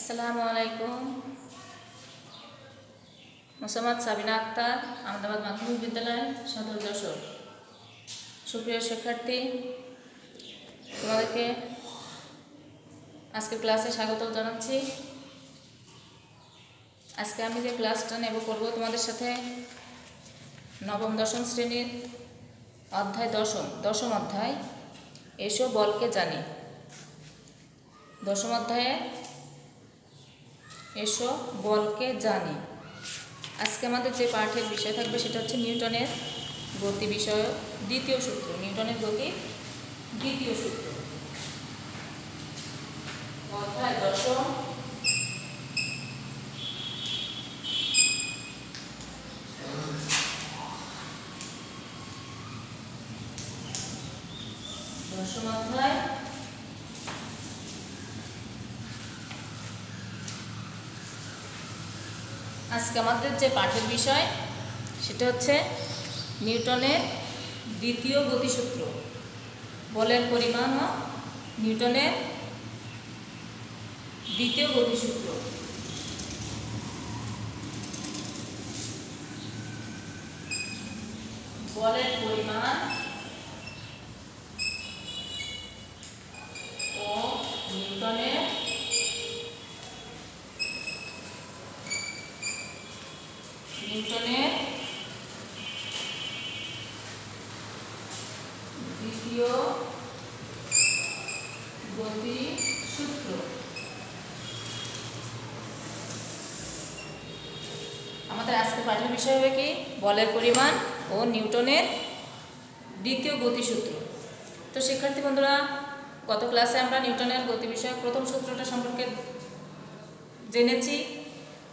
আসসালামু আলাইকুম। মোসাম্মদ সাবিনা আক্তার, আহমেদাবাদ মাধ্যমিক বিদ্যালয়, সদর যশোর। সুপ্রিয় শিক্ষার্থী, তোমাদেরকে আজকে ক্লাসে স্বাগত জানাচ্ছি। আজকে আমি যে ক্লাসটা নেব করব তোমাদের সাথে নবম, দশম শ্রেণির অধ্যায় দশম দশম অধ্যায়, এসো বলকে জানি। দশম অধ্যায়ে এসো, বলকে জানি। আজকে আমাদের যে পাঠের বিষয় থাকবে সেটা হচ্ছে নিউটনের গতি বিষয়ক দ্বিতীয় সূত্র, নিউটনের গতি দ্বিতীয় সূত্র। অধ্যায় দশম। দশম অধ্যায়। আজকে আমাদের যে পাঠের বিষয়, সেটা হচ্ছে নিউটনের দ্বিতীয় গতিসূত্র। বলের পরিমাণ ও নিউটনের দ্বিতীয় গতিসূত্র। বলের পরিমাণ ও নিউটনের নিউটনের দ্বিতীয় গতি সূত্র। আমাদের আজকে পাঠের বিষয় হবে কি? বলের পরিমাণ ও নিউটনের দ্বিতীয় গতিসূত্র তো শিক্ষার্থী বন্ধুরা, গত ক্লাসে আমরা নিউটনের গতি বিষয়ক প্রথম সূত্রটা সম্পর্কে জেনেছি।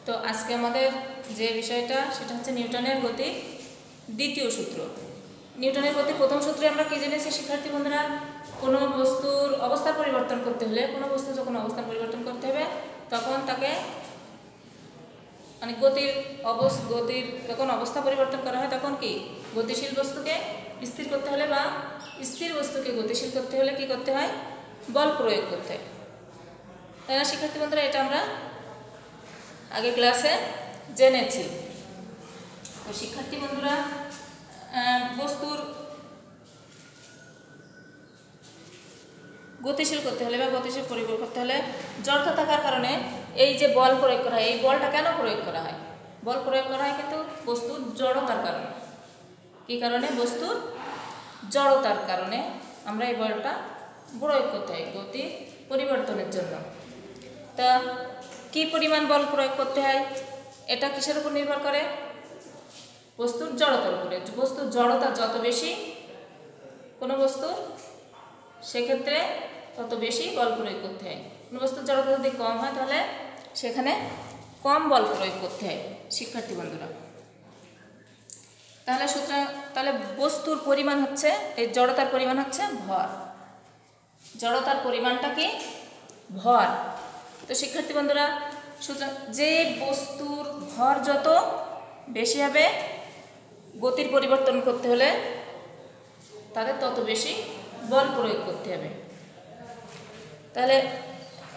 তো আজকে আমাদের যে বিষয়টা, সেটা হচ্ছে নিউটনের গতি, দ্বিতীয় সূত্র। নিউটনের গতি প্রথম সূত্রে আমরা কি জেনেছি? শিক্ষার্থী বন্ধুরা, কোনো বস্তুর অবস্থার পরিবর্তন করতে হলে, কোনো বস্তু যখন অবস্থান পরিবর্তন করতে হবে, তখন তাকে মানে গতির অবস, গতির যখন অবস্থা পরিবর্তন করা হয়, তখন কি? গতিশীল বস্তুকে স্থির করতে হলে বা স্থির বস্তুকে গতিশীল করতে হলে কি করতে হয়? বল প্রয়োগ করতে হয়। তাই না শিক্ষার্থী বন্ধুরা, এটা আমরা আগে ক্লাসে জেনেছি। তো শিক্ষার্থী বন্ধুরা বস্তুর গতিশীল করতে হলে বা গতিশীল পরিবর্তন করতে হলে জড়তা থাকার কারণে এই যে বল প্রয়োগ করা হয় এই বলটা কেন প্রয়োগ করা হয়? বল প্রয়োগ করা হয় কিন্তু বস্তুর জড়তার কারণে। কি কারণে? বস্তুর জড়তার কারণে আমরা এই বলটা প্রয়োগ করতে হয় গতি পরিবর্তনের জন্য। তা কি পরিমাণ বল প্রয়োগ করতে হয়? এটা কিসের উপর নির্ভর করে? বস্তুর জড়তার উপরে। বস্তুর জড়তা যত বেশি কোনো বস্তু, সেক্ষেত্রে তত বেশি বল প্রয়োগ করতে হয়। কোনো বস্তুর জড়তা যদি কম হয় তাহলে সেখানে কম বল প্রয়োগ করতে হয়, শিক্ষার্থী বন্ধুরা। তাহলে সুতরাং, তাহলে বস্তুর পরিমাণ হচ্ছে, এই জড়তার পরিমাণ হচ্ছে ভর। জড়তার পরিমাণটা কি? ভর। তো শিক্ষার্থী বন্ধুরা, সুতরাং যে বস্তুর ভর যত, বেশি হবে, গতির পরিবর্তন করতে হলে তাদের তত বেশি বল প্রয়োগ করতে হবে। তাহলে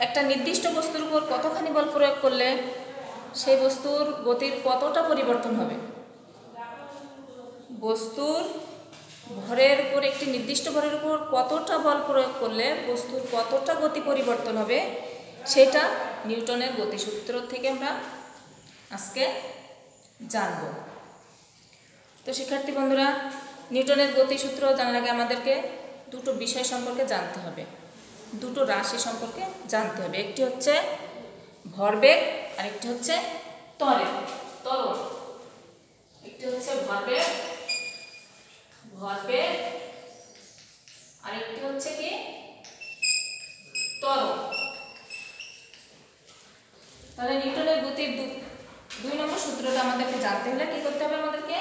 একটা নির্দিষ্ট বস্তুর উপর কতখানি বল প্রয়োগ করলে সেই বস্তুর গতির কতটা পরিবর্তন হবে? বস্তুর ভরের উপর, একটি নির্দিষ্ট ভরের উপর কতটা বল প্রয়োগ করলে বস্তুর কতটা গতি পরিবর্তন হবে সেটা নিউটনের গতিসূত্র থেকে আমরা আজকে জানব। তো শিক্ষার্থী বন্ধুরা, নিউটনের গতিসূত্র জানার আগে আমাদেরকে দুটো বিষয় সম্পর্কে জানতে হবে। দুটো রাশি সম্পর্কে জানতে হবে। একটি হচ্ছে ভরবেগ আর একটি হচ্ছে তরে তরল। একটি হচ্ছে ভরবেগ ভরবেগ আর একটি হচ্ছে কি? তরল। তাহলে নিউটনের গতির দুই নম্বর সূত্রটা আমাদেরকে জানতে হলে কি করতে হবে আমাদেরকে?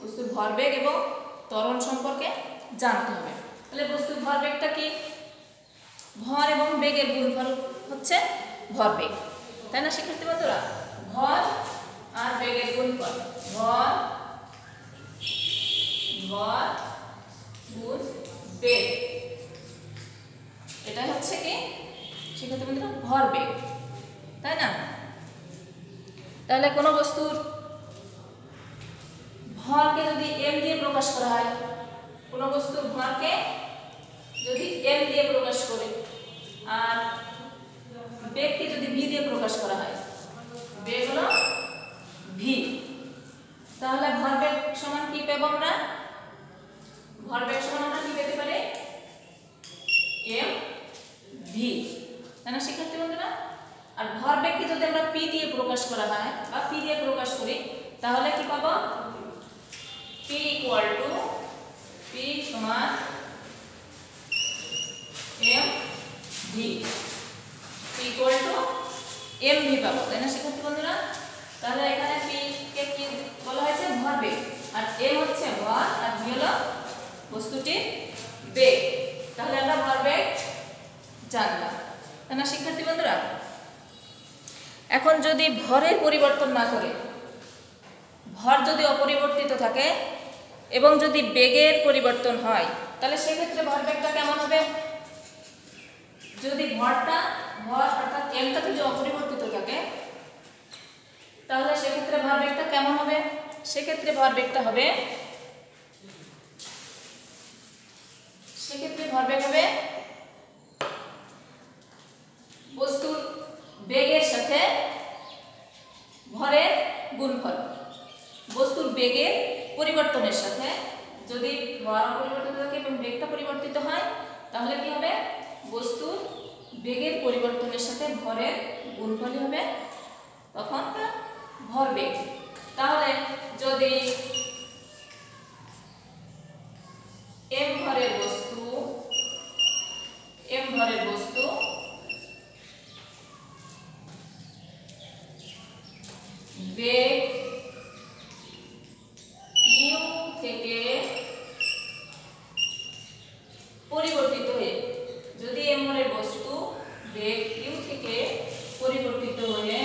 বস্তুর ভরবেগ এবং ত্বরণ সম্পর্কে জানতে হবে। তাহলে বস্তুর ভরবেগটা কি? ভর এবং বেগের গুণফল হচ্ছে ভরবেগ। তাই না, শিক্ষার্থী বন্ধুরা? ভর আর বেগের গুণফল ভর ভর গুণ বেগ। এটা হচ্ছে কি? শিক্ষার্থী বন্ধুরা, ভরবেগ। তাই না? তাহলে কোনো বস্তুর ভরকে যদি এম দিয়ে প্রকাশ করা হয়, কোনো বস্তুর ভরকে যদি এম দিয়ে প্রকাশ করে, আর বেগকে যদি বি দিয়ে প্রকাশ করা হয়, বেগ হলো শিক্ষার্থী বন্ধুরা, তাহলে এখানে পি কে কি বলা হয়েছে? ভরবেগ আর এম হচ্ছে ভর, আর ভি হলো বস্তুটির বেগ। তাহলে আমরা ভরবেগ জানলাম তাই না শিক্ষার্থী বন্ধুরা? এখন যদি ভরের পরিবর্তন না করে, ভর যদি অপরিবর্তিত থাকে এবং যদি বেগের পরিবর্তন হয়, তাহলে সেক্ষেত্রে ভরবেগটা কেমন হবে? যদি ভরটা, ভর অর্থাৎ এমটা যদি অপরিবর্তিত থাকে তাহলে সেক্ষেত্রে ভরবেগটা কেমন হবে? সেক্ষেত্রে ভরবেগটা হবে, সেক্ষেত্রে ভরবেগ হবে বস্তুর বেগের সাথে ভরের গুণফল। বস্তুর বেগের পরিবর্তনের সাথে যদি ভর পরিবর্তিত থাকে এবং বেগটা পরিবর্তিত হয়, তাহলে কি হবে? বস্তুর বেগের পরিবর্তনের সাথে ভরের গুণফলই হবে। তখন ভরবেগ তাহলে যদি এম ভরের বস্তু এম ভরের বস্তু বেগ ইউ থেকে পরিবর্তিত হয়ে যদি এম ভরের বস্তু বেগ ইউ থেকে পরিবর্তিত হয়ে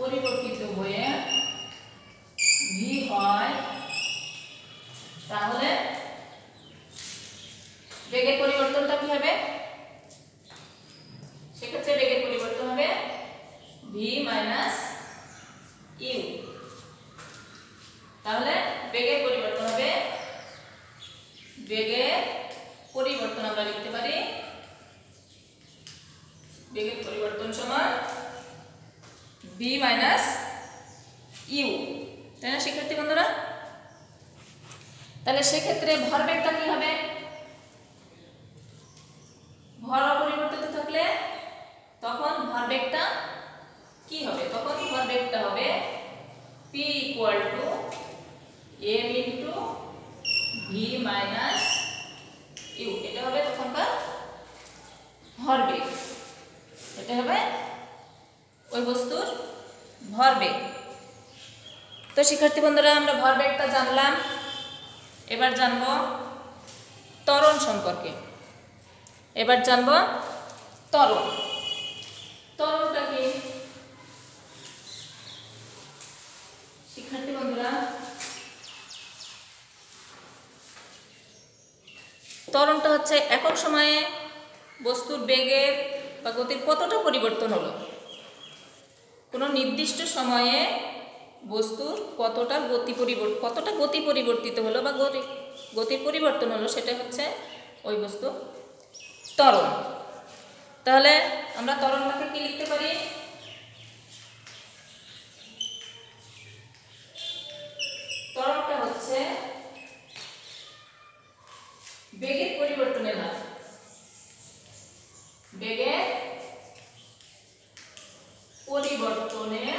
পরিবর্তিত হয়ে ভি হয় তাহলে বেগের পরিবর্তনটা কি হবে সেক্ষেত্রে বেগের পরিবর্তন হবে ভি মাইনাস ইউ তাহলে বেগের পরিবর্তন হবে বেগের পরিবর্তন আমরা লিখতে পারি বেগের পরিবর্তন সমান বি মাইনাস ইউ তাই না শিক্ষার্থী বন্ধুরা তাহলে সেক্ষেত্রে ভরবেগটা কি হবে? ভর অপরিবর্তিত থাকলে তখন ভরবেগটা কি হবে? তখন ভরবেগটা হবে P equal to M into V minus U এটা হবে তখনকার ভরবেগ এটা হবে ওই বস্তুর ভরবেগ তো শিক্ষার্থী বন্ধুরা, আমরা ভরবেগটা জানলাম। এবার জানব ত্বরণ সম্পর্কে। এবার জানব তরণ তরণটা কি? শিক্ষার্থী বন্ধুরা, ত্বরণটা হচ্ছে একক সময়ে বস্তুর বেগের বা গতির কতটা পরিবর্তন হলো? কোনো নির্দিষ্ট সময়ে বস্তুর কতটা গতি পরিবর্তন কতটা গতি পরিবর্তিত হলো বা গতি গতির পরিবর্তন হলো সেটা হচ্ছে ওই বস্তু ত্বরণ। তাহলে আমরা ত্বরণটাকে কি লিখতে পারি? বেগের পরিবর্তনের হার। বেগের পরিবর্তনের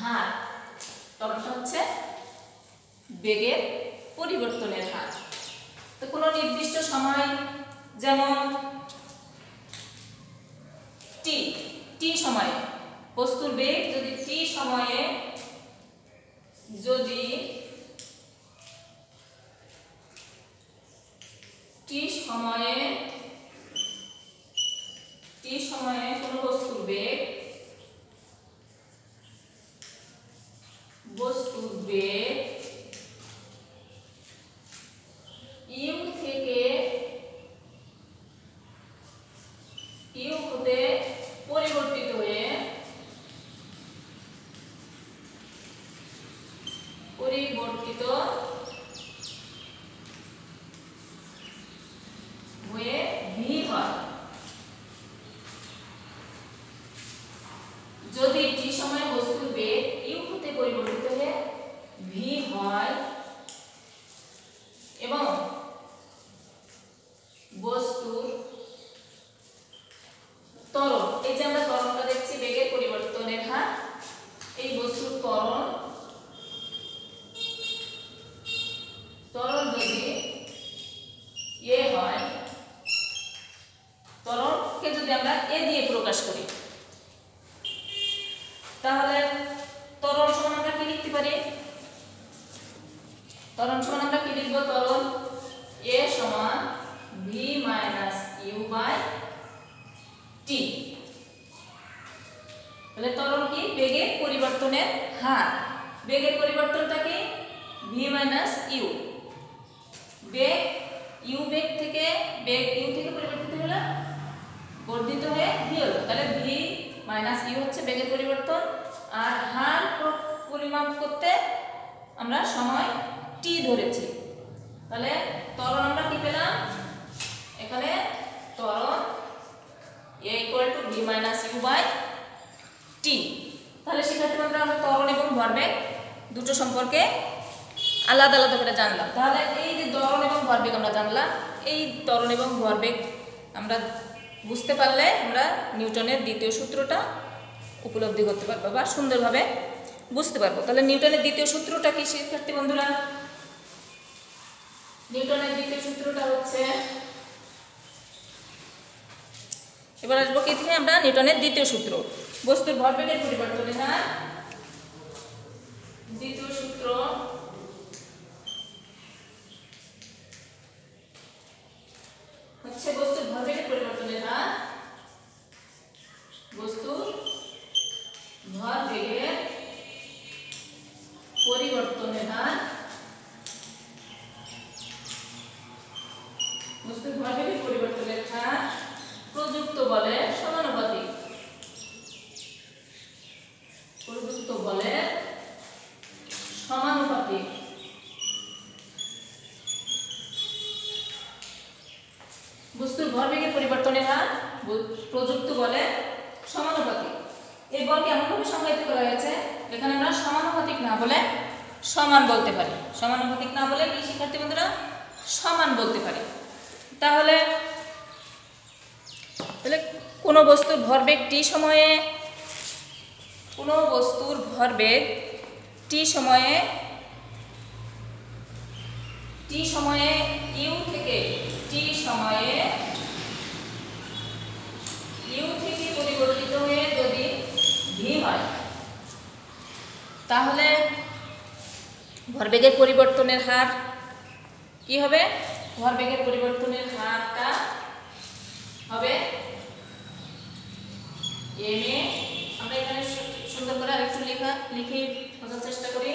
হার ত্বরণটা হচ্ছে বেগের পরিবর্তনের হার। তো কোনো নির্দিষ্ট সময় যেমন টি টি সময়ে বস্তুর বেগ যদি টি সময়ে যদি টি সময়ে টি সময়ে কোনো বস্তুর বেগ বস্তুর বেগ E o poder বেগের পরিবর্তনের হার। বেগের পরিবর্তনটা কি? ভি মাইনাস ইউ বেগ ইউ বেগ থেকে, বেগ ইউ থেকে পরিবর্তিত হলো, বর্ধিত হয়ে ভি হলো। তাহলে ভি মাইনাস ইউ হচ্ছে বেগের পরিবর্তন। আর হার পরিমাপ করতে আমরা সময় টি ধরেছি। তাহলে ত্বরণ আমরা কি পেলাম? এখানে ত্বরণ A equal to V minus U by T তাহলে সেক্ষেত্রে আমরা আমরা ত্বরণ এবং ভরবেগ দুটো সম্পর্কে আলাদা আলাদা করে জানলাম। তাহলে এই যে ত্বরণ এবং ভরবেগ আমরা জানলাম, এই ত্বরণ এবং ভরবেগ আমরা বুঝতে পারলে আমরা নিউটনের দ্বিতীয় সূত্রটা উপলব্ধি করতে পারব বা সুন্দরভাবে বুঝতে পারব। তাহলে নিউটনের দ্বিতীয় সূত্রটা কি, শিক্ষার্থী বন্ধুরা? নিউটনের দ্বিতীয় সূত্রটা হচ্ছে, এবার আসব কি থেকে আমরা নিউটনের দ্বিতীয় সূত্র। বস্তুর ভরবেগের পরিবর্তনের হ্যাঁ? দ্বিতীয় সূত্র হচ্ছে বস্তুর ভরবেগের পরিবর্তনের হার বস্তুর ভরবেগের পরিবর্তনের হার বস্তুর ভরবেগের পরিবর্তনের হার প্রযুক্ত বলের সমানুপাতিক প্রযুক্ত বলের সমানুপাতিক বস্তুর ভরবেগের পরিবর্তনের হার প্রযুক্ত বলের সমানুপাতিক। এই বলকে এমনভাবে সংজ্ঞায়িত করা হয়েছে এখানে আমরা সমানুপাতিক না বলে সমান বলতে পারি। সমানুপাতিক না বলে কি, শিক্ষার্থী বন্ধুরা? সমান বলতে পারি। তাহলে তাহলে কোনো বস্তুর ভরবেগ টি সময়ে, কোনো বস্তুর ভরবেগ টি সময়ে টি সময়ে ইউ থেকে টি সময়ে ইউ থেকে পরিবর্তিত হয়ে যদি ভি হয় তাহলে ভরবেগের পরিবর্তনের হার কি হবে? ভরবেগের পরিবর্তনের হারটা হবে এম এ। আমরা এখানে সুন্দর করে আরেকটু লেখা লিখে বোঝার চেষ্টা করি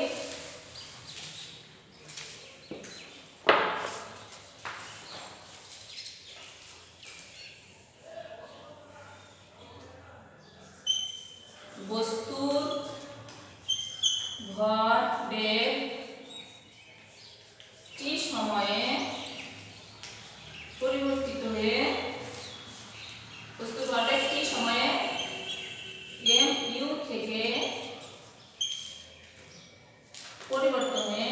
বস্তুর ভর বেগ টি সময়ে পরিবর্তিত হয়ে বস্তুর ভরবেগ টি সময়ে এম ইউ থেকে পরিবর্তন হয়ে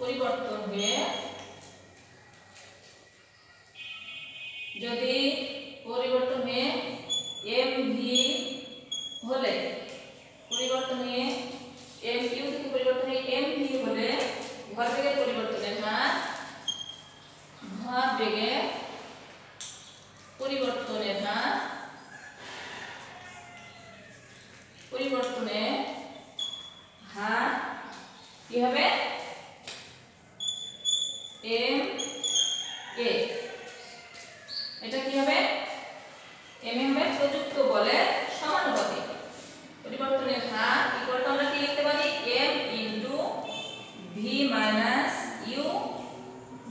পরিবর্তন হয়ে যদি পরিবর্তন হয়ে এম ভি হলে, পরিবর্তন হয়ে এম কিউ থেকে পরিবর্তন হয়ে এম ভি হলে ভরবেগের পরিবর্তনের হার ভর বেগের পরিবর্তনের হার পরিবর্তনের হার কি হবে এম এ এটা কি হবে এম এ হবে প্রযুক্ত বলের সমানুপাতিক। পরিবর্তনের হার ইকুয়াল টু আমরা কি লিখতে পারি? M into V minus U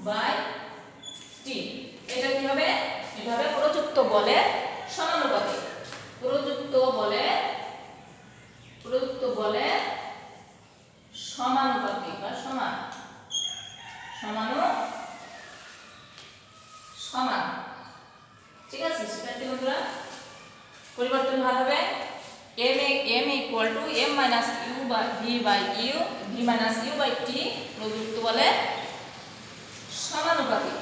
by T এটা কি হবে এটা প্রযুক্ত বলের সমানুপাতিক। প্রযুক্ত বলের প্রযুক্ত বলের সমানুপাতিক বা সমান। সমানু সমান। ঠিক আছে, শিক্ষার্থী বন্ধুরা? পরিবর্তন ভাগ হবে m m equal to m minus U by V by U V minus U by T প্রযুক্ত বলে সমানুপাতিক।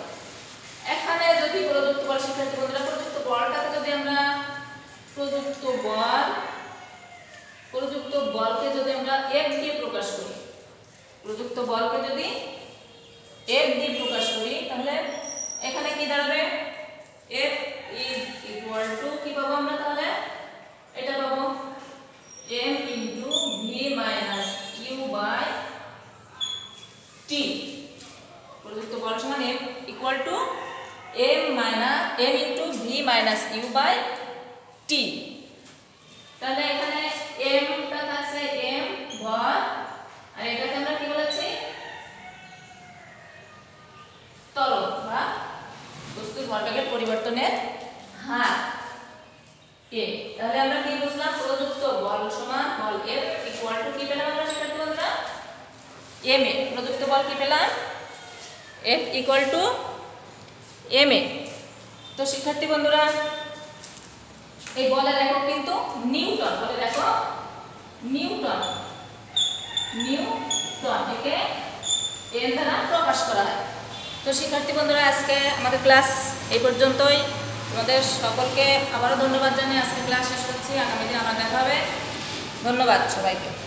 এখানে যদি প্রযুক্ত বল শিক্ষার্থী বন্ধুরা প্রযুক্ত বলটাকে যদি আমরা প্রযুক্ত বল প্রযুক্ত বলকে যদি আমরা এক দিয়ে প্রকাশ করি প্রযুক্ত বলকে যদি এক দিয়ে প্রকাশ করি, তাহলে এখানে কি দাঁড়াবে? f ইজ ইকুয়াল টু কি পাবো আমরা তাহলে? এটা পাবো m into v minus u by t প্রযুক্ত বল সমান m equal to m minus m into v minus u by t তাহলে এখানে m টা আছে m ভর আর এটাকে আমরা কি বলেছি? ত্বরণ বা বস্তুর ভরবেগের পরিবর্তনের হার কে? তাহলে আমরা কি বুঝলাম? প্রযুক্ত বল সমান বল F ইকুয়াল টু কি পেলাম আমরা শিক্ষার্থী বন্ধুরা m এ প্রযুক্ত বল কি পেলাম? F equal to m A তো শিক্ষার্থী বন্ধুরা, এই বলের একক কিন্তু নিউটন বলের একক নিউটন। নিউটন, একে এর দ্বারা প্রকাশ করা হয়। তো শিক্ষার্থী বন্ধুরা, আজকে আমাদের ক্লাস এই পর্যন্তই। তোমাদের সকলকে আবারও ধন্যবাদ জানিয়ে আজকে ক্লাস শেষ করছি। আগামী দিন আমার দেখা হবে। ধন্যবাদ সবাইকে।